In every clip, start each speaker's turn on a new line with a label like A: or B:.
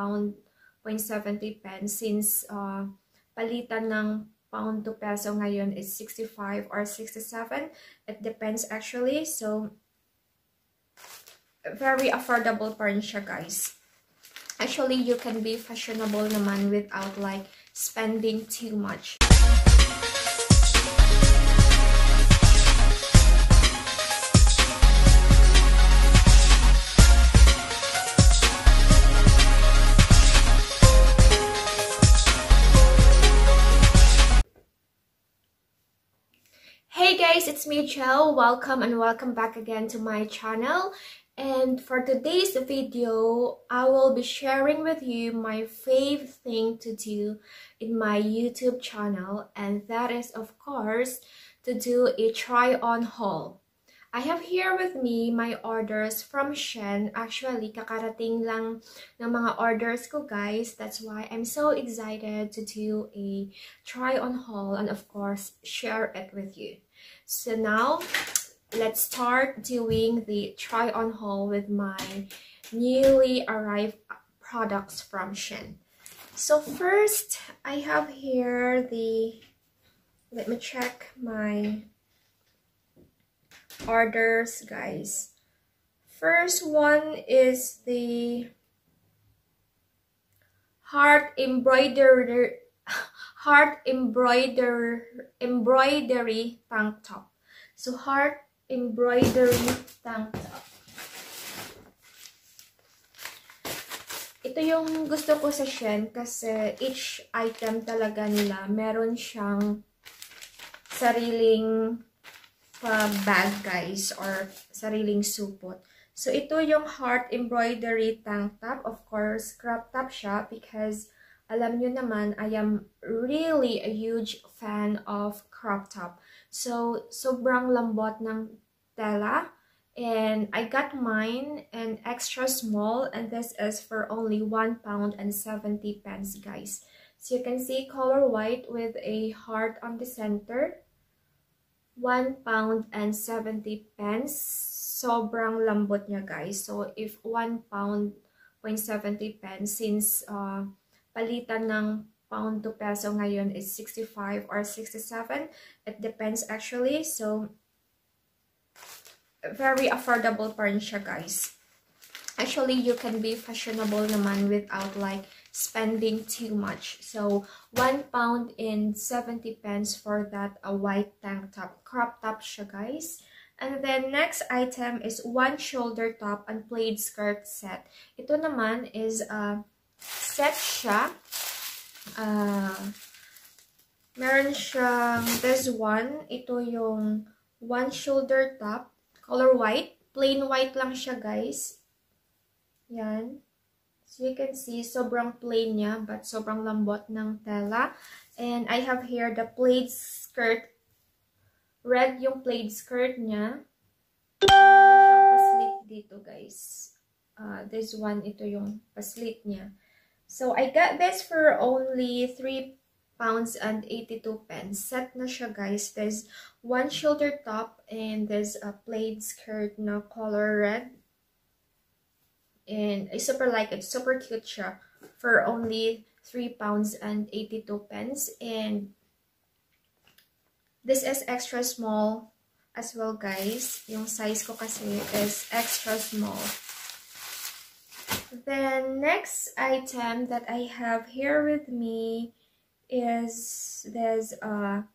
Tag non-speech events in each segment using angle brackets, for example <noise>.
A: pound 0.70 pence since uh, palitan ng pound to peso ngayon is 65 or 67. It depends actually. So, very affordable pa rin siya guys. Actually, you can be fashionable naman without like spending too much. Guys, it's me Chel. Welcome and welcome back again to my channel. And for today's video, I will be sharing with you my fave thing to do in my YouTube channel. And that is of course to do a try on haul. I have here with me my orders from Shen. Actually, kakarating lang ng mga orders ko guys. That's why I'm so excited to do a try on haul and of course share it with you. So now, let's start doing the try on haul with my newly arrived products from Shen. So first, I have here the, let me check my orders, guys. First one is the heart embroidery heart embroidery embroidery tank top. So heart embroidery tank top. Ito yung gusto ko sa Shen kasi each item talaga nila meron siyang sariling uh, bag guys or sariling supot. So ito yung heart embroidery tank top. Of course, crop top siya because alam nyo naman, I am really a huge fan of crop top. So, sobrang lambot ng tela. And I got mine in extra small and this is for only 1 pound and 70 pence guys. So you can see color white with a heart on the center. 1 pound and 70 pence. Sobrang lambot niya guys. So if 1 pound 0.70 pence since uh, palitan ng pound to peso ngayon is 65 or 67. It depends actually. So, very affordable pa rin siya, guys. Actually, you can be fashionable naman without like spending too much. So, 1 pound and 70 pence for that a white tank top. Crop top siya, guys. And then, next item is one shoulder top and plaid skirt set. Ito naman is a uh, set siya. Uh, meron siyang, this one, ito yung one shoulder top, color white. Plain white lang siya, guys. Yan. So, you can see, sobrang plain niya, but sobrang lambot ng tela. And I have here the plaid skirt. Red yung plaid skirt niya. Siyang paslit dito, guys. Uh, this one, ito yung paslit niya. So, I got this for only 3 pounds and 82 pence. Set na siya, guys. There's one shoulder top and there's a plaid skirt na color red. And I super like it. Super cute siya for only 3 pounds and 82 pence. And this is extra small as well, guys. Yung size ko kasi is extra small. The next item that I have here with me is there's a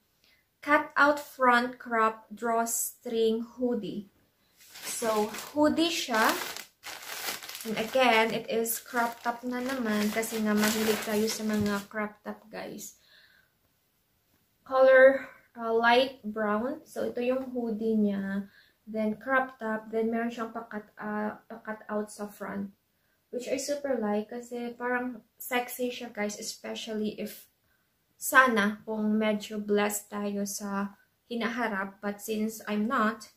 A: cut out front crop drawstring hoodie. So, hoodie siya. And again, it is crop top na naman kasi nga mahilig tayo sa mga crop top guys. Color uh, light brown. So, ito yung hoodie niya. Then, crop top. Then, meron siyang pakat, uh, pakat out sa front. Which I super like kasi parang sexy siya guys, especially if sana kung medyo blessed tayo sa hinaharap. But since I'm not,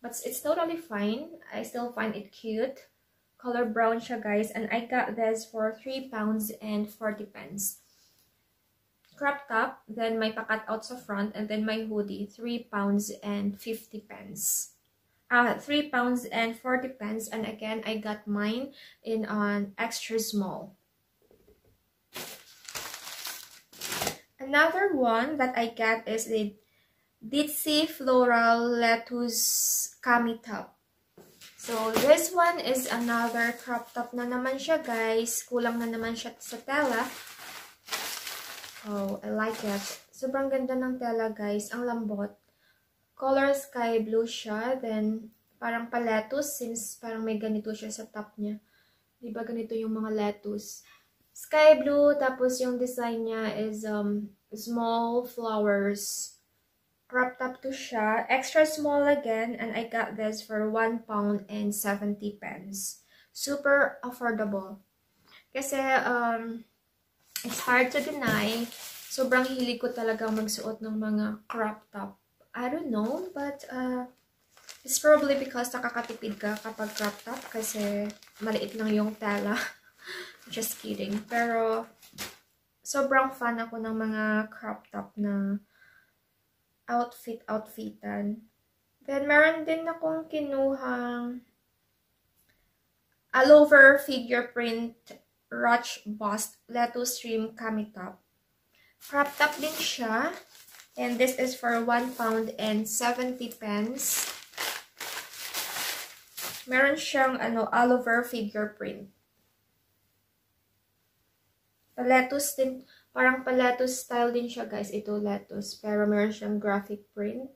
A: but it's totally fine. I still find it cute. Color brown siya guys. And I got this for 3 pounds and 40 pence. Crop top, then my pakat out sa front, and then my hoodie, 3 pounds and 50 pence uh, 3 pounds and 40 pence and again I got mine in an extra small. Another one that I got is the Ditsy Floral Lettuce Kami Top. So, this one is another crop top na naman siya, guys. Kulang na naman siya sa tela. Oh, I like it. Sobrang ganda ng tela, guys. Ang lambot. Color sky blue siya. Then, parang pa-lettuce since parang may ganito siya sa top niya. Diba ganito yung mga lettuce. Sky blue, tapos yung design niya is um, small flowers. Crop top to siya. Extra small again, and I got this for 1 pound and 70 pence. Super affordable. Kasi, um, it's hard to deny. Sobrang hilig ko talaga magsuot ng mga crop top. I don't know, but, uh, It's probably because nakakatipid ka kapag crop top kasi maliit lang yung tela. <laughs> Just kidding. Pero, sobrang fan ako ng mga crop top na outfit-outfitan. Then, meron din akong kinuhang all over figure print ruch bust lettuce stream kami top. Crop top din siya. And this is for 1 pound and 70 pence. Meron siyang ano, all over figure print. Paletus din, parang paletus style din siya guys. Ito lettuce. Pero meron siyang graphic print.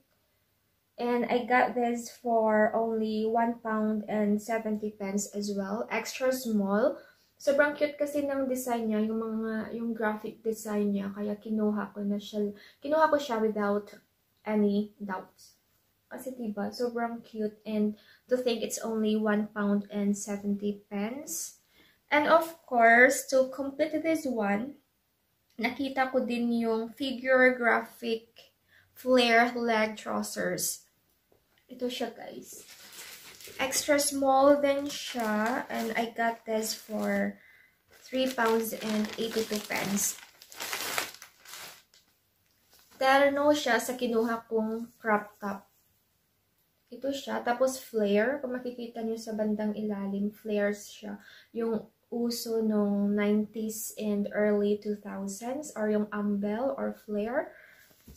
A: And I got this for only 1 pound and 70 pence as well. Extra small. Sobrang cute kasi ng design niya, yung mga, yung graphic design niya. Kaya kinuha ko na siya, kinuha ko siya without any doubts. Kasi diba, sobrang cute and to think it's only 1 pound and 70 pence. And of course, to complete this one, nakita ko din yung figure graphic flare leg trousers. Ito siya guys. Extra small din siya and I got this for 3 pounds and 82 pence. Terno siya sa kinuha kong crop top. Ito siya. Tapos flare. Kung makikita nyo sa bandang ilalim, flares siya. Yung uso nung 90s and early 2000s or yung umbel or flare.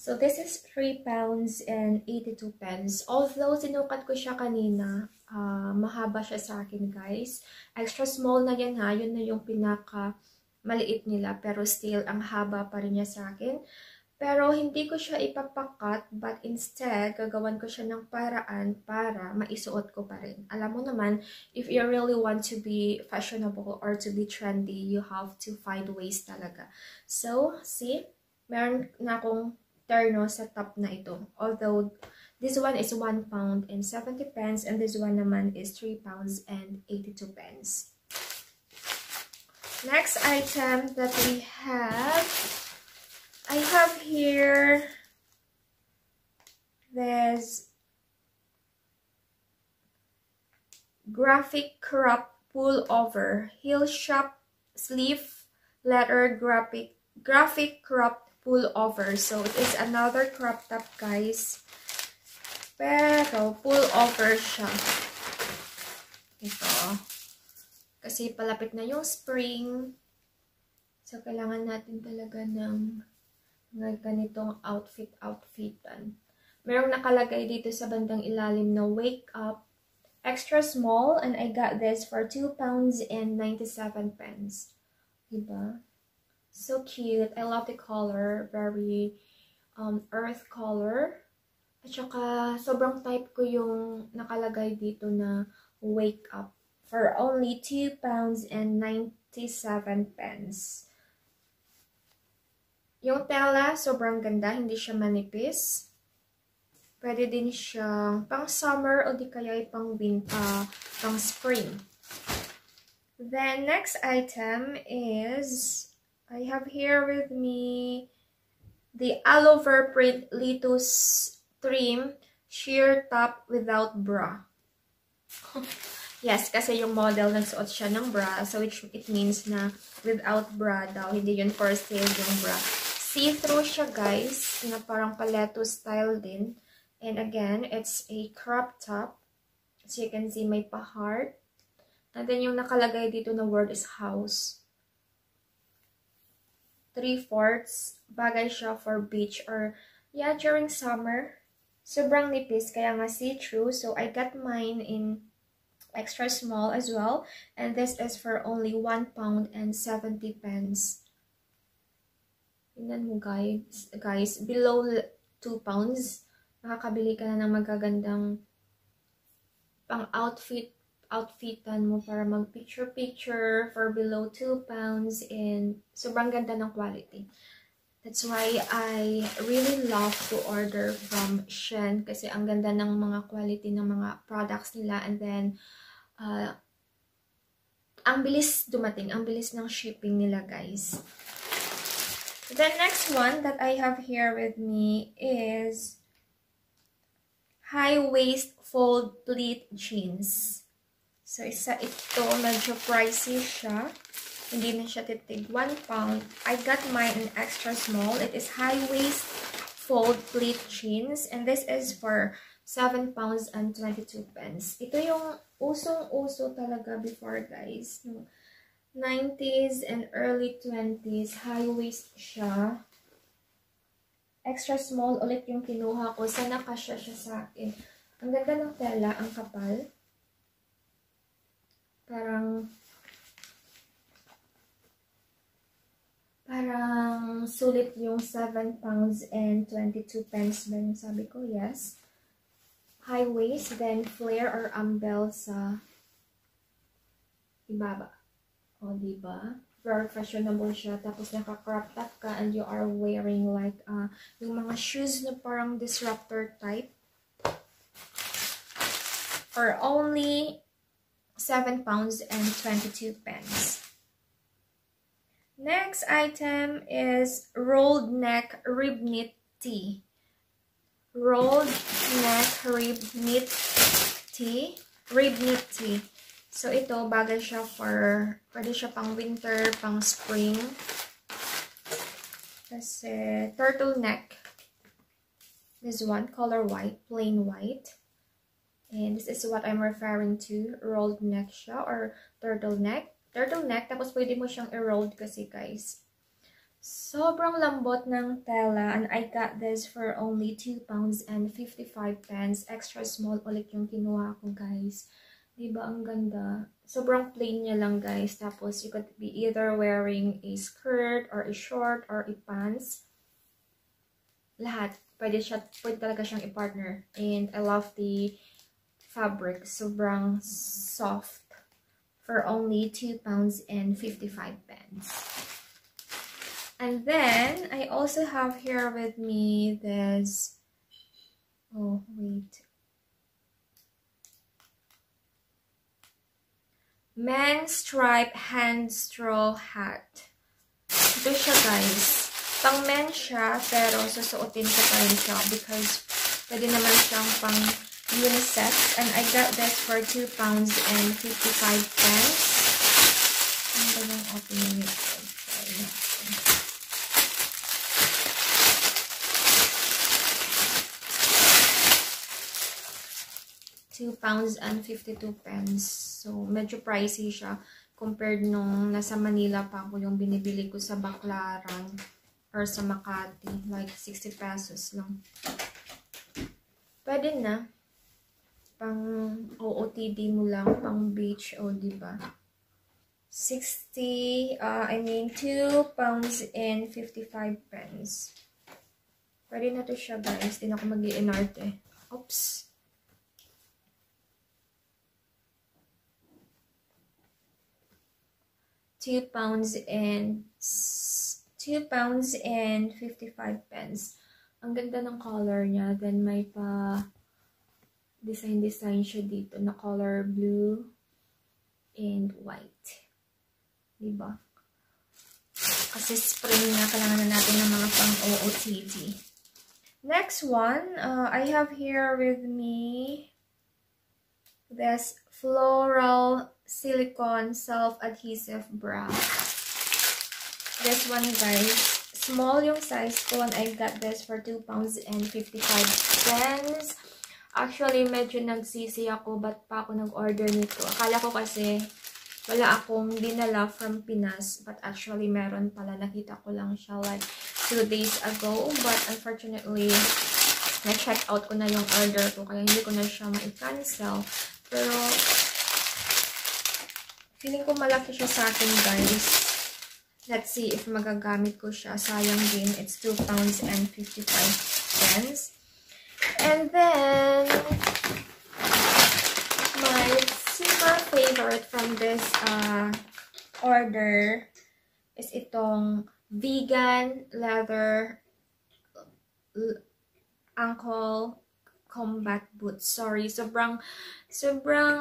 A: So, this is 3 pounds and 82 pence. Although, sinukat ko siya kanina, uh, mahaba siya sa akin, guys. Extra small na yan, ha. Yun na yung pinaka maliit nila. Pero still, ang haba pa rin niya sa akin. Pero hindi ko siya ipapakat, but instead, gagawan ko siya ng paraan para maisuot ko pa rin. Alam mo naman, if you really want to be fashionable or to be trendy, you have to find ways talaga. So, see, meron na akong terno sa top na ito. Although, this one is 1 pound and 70 pence, and this one naman is 3 pounds and 82 pence. Next item that we have I have here this graphic crop pullover heel shop sleeve letter graphic graphic crop pullover so it is another crop top guys pero pullover siya ito kasi palapit na yung spring so kailangan natin talaga ng mga ganitong outfit-outfitan. Merong nakalagay dito sa bandang ilalim na Wake Up. Extra small and I got this for 2 pounds and 97 pence. Diba? So cute. I love the color. Very um, earth color. At saka, sobrang type ko yung nakalagay dito na Wake Up for only 2 pounds and 97 pence. Yung tela, sobrang ganda. Hindi siya manipis. Pwede din siya pang summer o di kaya pang winter, uh, pang spring. Then, next item is, I have here with me the Alover Print Litus Trim Sheer Top Without Bra. <laughs> yes, kasi yung model nagsuot siya ng bra, so which it means na without bra daw, hindi yun for sale yung bra. See-through siya, guys, na parang paleto style din. And again, it's a crop top. As you can see, may pa-heart. And then yung nakalagay dito na word is house. 3-fourths. Bagay siya for beach or, yeah, during summer. Sobrang nipis, kaya nga see-through. So, I got mine in extra small as well. And this is for only 1 pound and 70 pence. Tingnan mo guys, guys, below 2 pounds, makakabili ka na ng magagandang pang outfit outfitan mo para mag picture picture for below 2 pounds and sobrang ganda ng quality. That's why I really love to order from Shen kasi ang ganda ng mga quality ng mga products nila and then uh, ang bilis dumating, ang bilis ng shipping nila guys. The next one that I have here with me is high waist fold pleat jeans. So, isa ito, medyo pricey siya. Hindi na siya titig. 1 pound. I got mine in extra small. It is high waist fold pleat jeans. And this is for 7 pounds and 22 pence. Ito yung usong-uso talaga before, guys. Yung 90s and early 20s. High waist siya. Extra small ulit yung kinuha ko. Sana kasya siya sa akin. Ang ganda ng tela, ang kapal. Parang, parang sulit yung 7 pounds and 22 pence ba yung sabi ko? Yes. High waist, then flare or umbel sa ibaba. O, diba? Very fashionable siya. Tapos naka-crop top ka and you are wearing like uh, yung mga shoes na parang disruptor type. For only 7 pounds and 22 pence. Next item is rolled neck rib knit tee. Rolled neck rib knit tee. Rib knit tee. So, ito, bagay siya for, pwede siya pang winter, pang spring. Kasi, turtleneck. This one, color white, plain white. And this is what I'm referring to. Rolled neck siya or turtleneck. Turtleneck, tapos pwede mo siyang i-rolled kasi guys. Sobrang lambot ng tela and I got this for only 2 pounds and 55 pence. Extra small ulit yung kinuha ko guys. Diba ang ganda? Sobrang plain niya lang guys. Tapos you could be either wearing a skirt or a short or a pants. Lahat. Pwede, siya, pwede talaga siyang i-partner. And I love the fabric. Sobrang soft for only 2 pounds and 55 pence. And then, I also have here with me this, oh, wait. Men's stripe hand straw hat. Ito siya guys. Pang men siya, pero susuotin ko pa rin siya because pwede naman siyang pang unisex and I got this for 2 pounds and 55 pence. Ano ba yung opening ito? Two pounds and 52 pence. So, medyo pricey siya compared nung nasa Manila pa ako yung binibili ko sa Baclaran or sa Makati. Like, 60 pesos lang. Pwede na pang OOTD mo lang, pang beach, o, oh, diba? 60, uh, I mean, 2 pounds and 55 pence. Pwede na to siya, guys. Hindi na ako mag inarte Oops. Two pounds and two pounds and 55 pence. Ang ganda ng color niya. Then may pa design-design siya dito na color blue and white. Diba? Kasi spring na, kailangan na natin ng mga pang OOTD. Next one, uh, I have here with me this floral silicone self-adhesive bra. This one, guys, small yung size ko and I got this for 2 pounds and 55 cents. Actually, medyo nagsisi ako ba't pa ako nag-order nito. Akala ko kasi wala akong dinala from Pinas. But actually, meron pala. Nakita ko lang siya like two days ago. But unfortunately, na-check out ko na yung order ko. Kaya hindi ko na siya ma-cancel. Pero, feeling ko malaki siya sa akin, guys. Let's see if magagamit ko siya. Sayang din. It's 2 pounds and 55 cents. And then, my super favorite from this uh, order is itong vegan leather ankle combat boots. Sorry, sobrang sobrang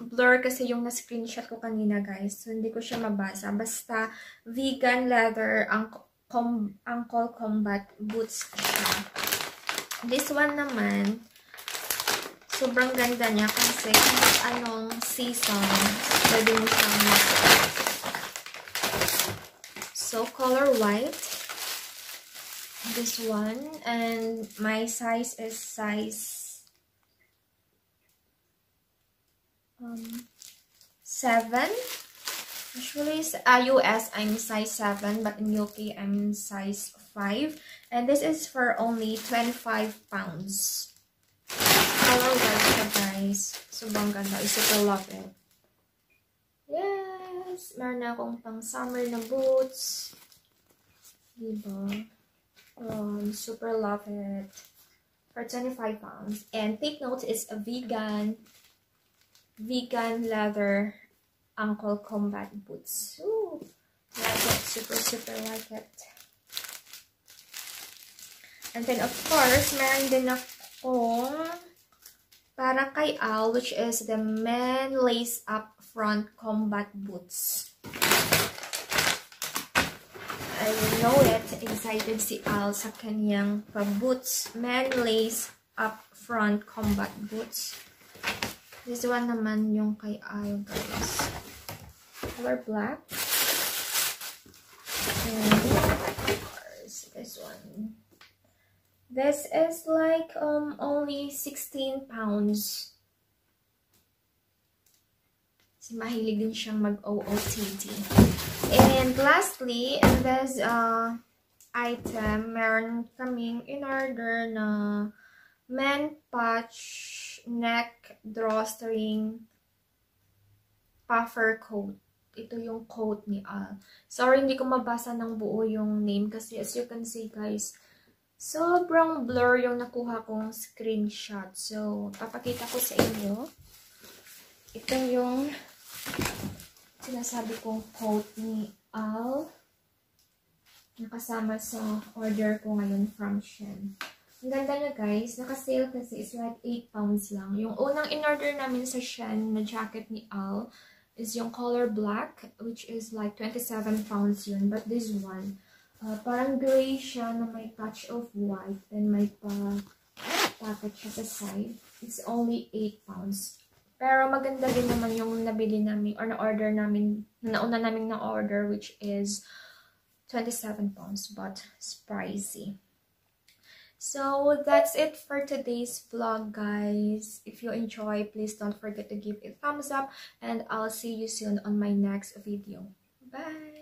A: blur kasi yung na-screenshot ko kanina, guys. So, hindi ko siya mabasa. Basta, vegan leather ankle, ankle combat boots siya. This one naman, sobrang ganda niya kasi kahit anong season, pwede mo siyang. So, color white. This one. And my size is size um, 7. Usually, uh, US, I'm size 7, but in UK, I'm size 5. And this is for only 25 pounds. Color white siya, guys. Sobrang ganda. I super love it. Yes! Meron na akong pang summer na boots. Diba? Um, super love it. For 25 pounds. And take note, it's a vegan vegan leather ankle combat boots. Ooh, like it. Super, super like it. And then, of course, meron din akong para kay Al, which is the men lace up front combat boots. I know it. Excited si Al sa kanyang pa-boots. Men lace up front combat boots. This one naman yung kay Al, guys. Color black. And this one. This is like um only 16 pounds. Si mahilig din siyang mag-OOTD. And lastly, in this uh, item, meron kaming in order na men patch neck drawstring puffer coat. Ito yung coat ni Al. Sorry, hindi ko mabasa ng buo yung name kasi as you can see guys, sobrang blur yung nakuha kong screenshot. So, papakita ko sa inyo. Ito yung sinasabi kong quote ni Al. Nakasama sa order ko ngayon from Shen. Ang ganda niya guys. Naka-sale kasi is like 8 pounds lang. Yung unang in-order namin sa Shen na jacket ni Al is yung color black which is like 27 pounds yun. But this one, Uh, parang gray siya na may touch of white. Then may pa packet siya sa side. It's only 8 pounds. Pero maganda din naman yung nabili namin or na-order namin, nauna namin na-order which is 27 pounds but it's pricey. So, that's it for today's vlog, guys. If you enjoy, please don't forget to give it a thumbs up. And I'll see you soon on my next video. Bye!